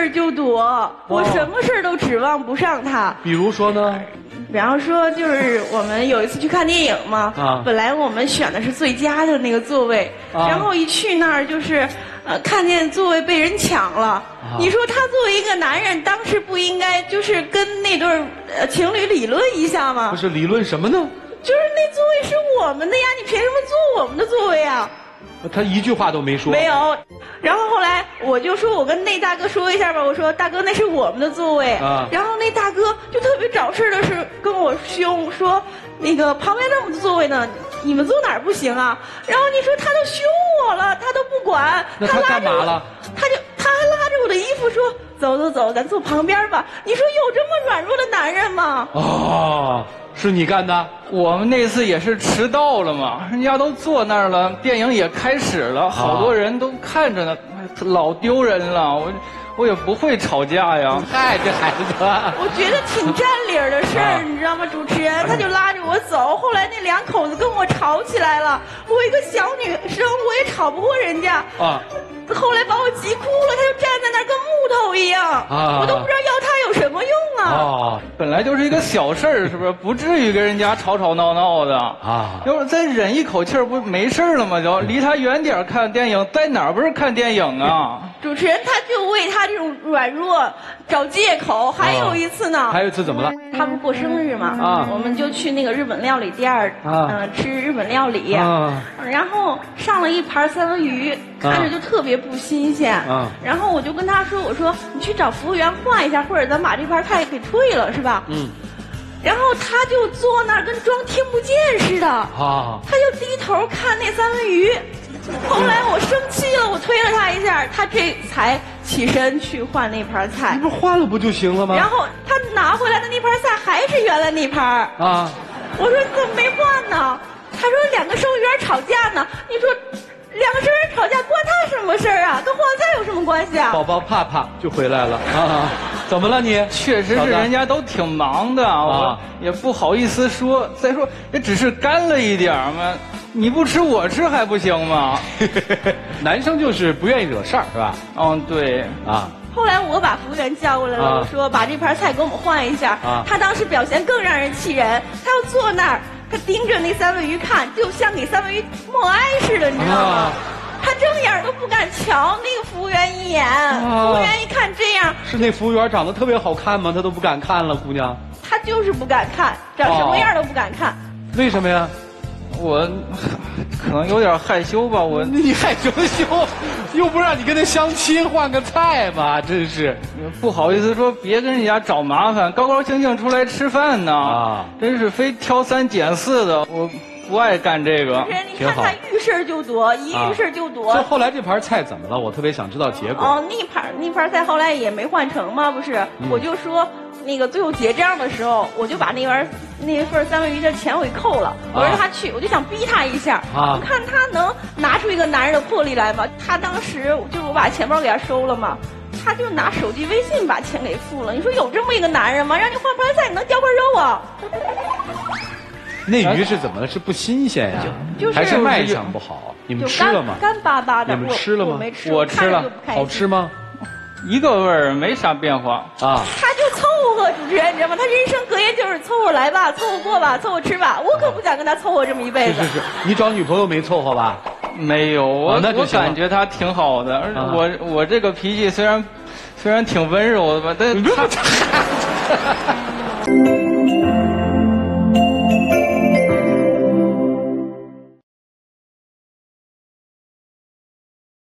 儿就躲，我什么事儿都指望不上他。比如说呢？比方说，就是我们有一次去看电影嘛，啊本来我们选的是最佳的那个座位，啊然后一去那儿就是，呃，看见座位被人抢了。啊你说他作为一个男人，当时不应该就是跟那对情侣理论一下吗不？是理论什么呢？就是那座位是我们的呀，你凭什么坐我们的座位啊？他一句话都没说。没有。然后后来我就说，我跟那大哥说一下吧，我说大哥那是我们的座位。啊然后那大哥就特别找事儿的是跟我凶说，那个旁边那么多座位呢，你们坐哪儿不行啊？然后你说他都凶我了，他都不管，那他拉着我干嘛了？他就他还拉着我的衣服说，走走走，咱坐旁边吧。你说有这么软弱的男人吗？哦，是你干的？我们那次也是迟到了嘛，人家都坐那儿了，电影也开始了，好多人都看着呢，哎老丢人了。我我也不会吵架呀。嗨，这孩子，我觉得挺占理儿的事儿，啊你知道吗？主持人他就拉着我走，后来那两口子跟我吵起来了。我一个小女生，我也吵不过人家。啊，后来把我急哭了，他就站在那儿跟木头一样，啊我都不知道要他有什么用啊。哦，本来就是一个小事儿，是不是？不至于跟人家吵吵闹闹的啊要是再忍一口气儿，不没事儿了吗？就离他远点儿看电影，在哪儿不是看电影啊？主持人他就为他这种软弱找借口。还有一次呢，还有一次怎么了？他不过生日嘛，啊我们就去那个日本料理店儿，啊嗯、吃日本料理，啊然后上了一盘三文鱼，看着就特别不新鲜，啊然后我就跟他说，我说你去找服务员换一下，或者咱把这盘菜给退了，是吧？嗯，然后他就坐那儿跟装听不见似的，啊，他就低头看那三文鱼。后来我生气了，我推了他一下，他这才起身去换那盘菜你。不换了不就行了吗？然后他拿回来的那盘菜还是原来那盘儿啊，我说你怎么没换呢？他说两个售货员吵架呢。你说两个售货员吵架关他什么事儿啊？跟换菜有什么关系啊？宝宝怕怕就回来了啊，怎么了你？确实是人家都挺忙的，我也不好意思说。再说也只是干了一点儿嘛，你不吃我吃还不行吗？男生就是不愿意惹事儿是吧？嗯，对，啊，后来我把服务员叫过来了，啊我说把这盘菜给我们换一下。啊他当时表现更让人气人，他要坐那儿，他盯着那三文鱼看，就像给三文鱼默哀似的，你知道吗？啊他睁眼都不敢瞧那个服务员一眼。服务员一看是那服务员长得特别好看吗？他都不敢看了，姑娘，他就是不敢看，长什么样都不敢看。为什么呀？我可能有点害羞吧，我你害羞羞，又不让你跟他相亲换个菜吧，真是。不好意思说，别跟人家找麻烦，高高兴兴出来吃饭呢。啊真是非挑三拣四的，我不爱干这个挺好看他遇事儿就多，一遇事儿就多。所以后来这盘菜怎么了？我特别想知道结果。哦，那盘那盘菜后来也没换成吗，不是？嗯我就说那个最后结账的时候，我就把那碗那份三文鱼的钱我给扣了，我让他去，我就想逼他一下，啊我看他能拿出一个男人的魄力来吗？他当时就是我把钱包给他收了嘛。他就拿手机微信把钱给付了。你说有这么一个男人吗？让你换盘菜，你能叼块肉啊？那鱼是怎么了？是不新鲜呀？就是还是卖相不好？你们吃了吗？干巴巴的。你们吃了吗我没吃，我吃了好吃吗？一个味儿，没啥变化。啊，他就凑合，主持人你知道吗？他人生格言就是凑合来吧，凑合过吧，凑合吃吧。我可不想跟他凑合这么一辈子。是是是，你找女朋友没凑合吧？没有，我、我啊那就感觉他挺好的，而且啊我我这个脾气虽然虽然挺温柔的吧，但 他